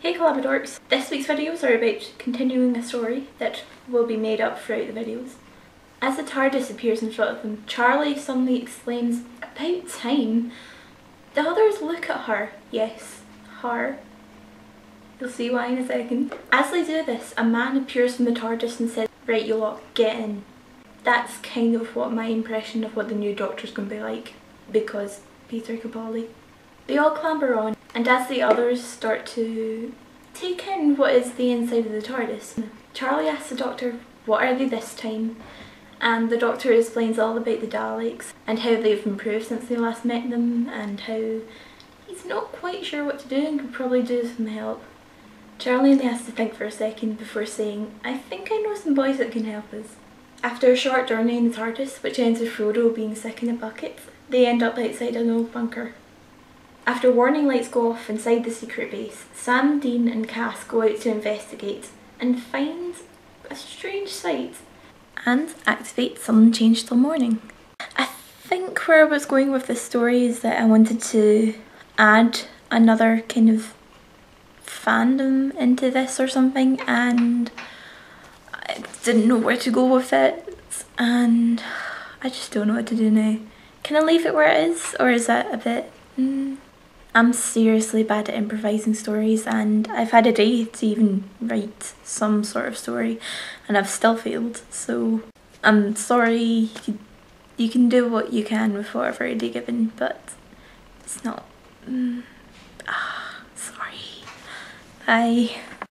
Hey Collabadorks! This week's videos are about continuing a story that will be made up throughout the videos. As the TARDIS appears in front of them, Charlie suddenly exclaims, About time! The others look at her. Yes, her. You'll see why in a second. As they do this, a man appears from the TARDIS and says, Right, you lot, get in. That's kind of what my impression of what the new Doctor's going to be like, because Peter Capaldi. They all clamber on and as the others start to take in what is the inside of the TARDIS, Charlie asks the doctor what are they this time and the doctor explains all about the Daleks and how they've improved since they last met them and how he's not quite sure what to do and could probably do some help. Charlie only has to think for a second before saying, I think I know some boys that can help us. After a short journey in the TARDIS, which ends with Frodo being sick in a bucket, they end up outside an old bunker. After warning lights go off inside the secret base, Sam, Dean and Cass go out to investigate and find a strange sight and activate Sun Change Till Morning. I think where I was going with this story is that I wanted to add another kind of fandom into this or something and I didn't know where to go with it and I just don't know what to do now. Can I leave it where it is or is that a bit... Mm, I'm seriously bad at improvising stories and I've had a day to even write some sort of story and I've still failed. So I'm sorry you, can do what you can with what I've already given but it's not mm, ah, sorry. Bye